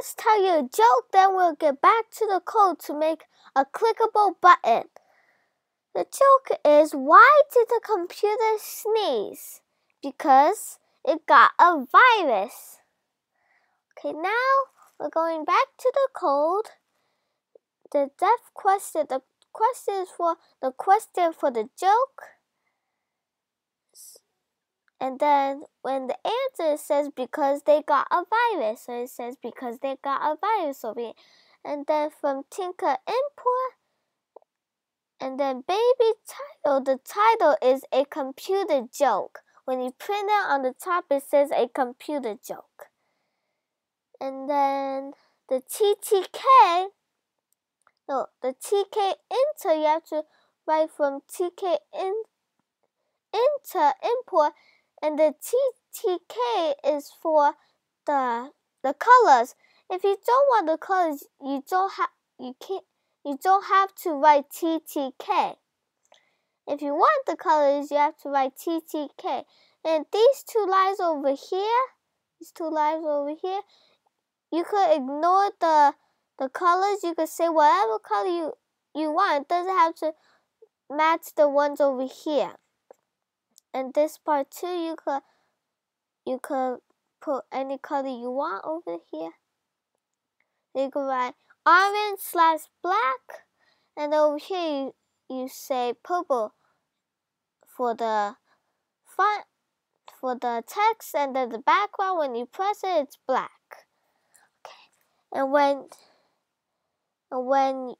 Let's tell you a joke, then we'll get back to the code to make a clickable button. The joke is why did the computer sneeze? Because it got a virus. Okay, now we're going back to the code. The def question, the question for the question for the joke. And then when the answer says because they got a virus, so it says because they got a virus over here. And then from Tkinter import, and then baby title, the title is a computer joke. When you print it on the top, it says a computer joke. And then the TTK, no, the TK enter, you have to write from TK in, enter import and the TTK is for the the colors. If you don't want the colors, you don't have you can't you don't have to write TTK. If you want the colors, you have to write TTK. And these two lines over here, these two lines over here, you could ignore the the colors. You could say whatever color you you want. It doesn't have to match the ones over here and this part too you could you could put any color you want over here. You could write orange slash black and over here you, you say purple for the for the text and then the background when you press it it's black. Okay and when and when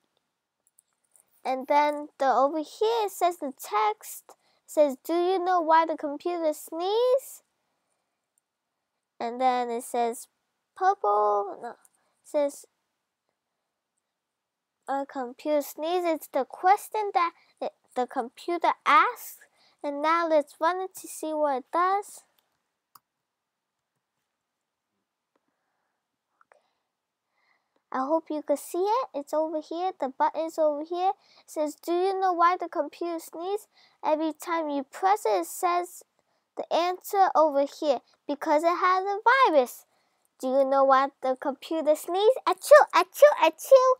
and then the over here it says the text says, Do you know why the computer sneezes? And then it says, Purple. No, says, a computer sneezes. It's the question that the computer asks. And now let's run it to see what it does. I hope you can see it. It's over here. The button's over here. It says, do you know why the computer sneezes? Every time you press it, it says the answer over here. Because it has a virus. Do you know why the computer sneezes? Achoo, achoo, achoo.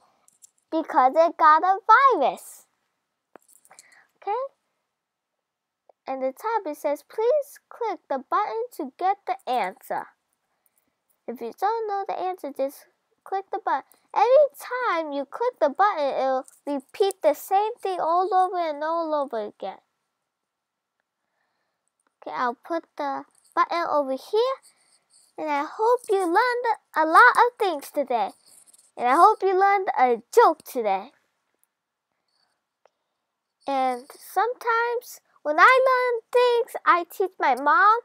Because it got a virus. Okay? And the top it says, please click the button to get the answer. If you don't know the answer, just click the button. Every time you click the button, it'll repeat the same thing all over and all over again. Okay, I'll put the button over here. And I hope you learned a lot of things today. And I hope you learned a joke today. And sometimes when I learn things, I teach my mom.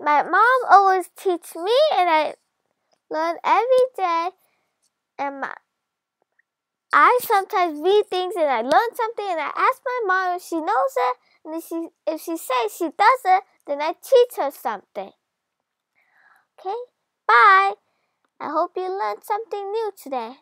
My mom always teach me and I learn every day and my, I sometimes read things and I learn something and I ask my mom if she knows it. And if she, if she says she does it, then I teach her something. Okay? Bye. I hope you learned something new today.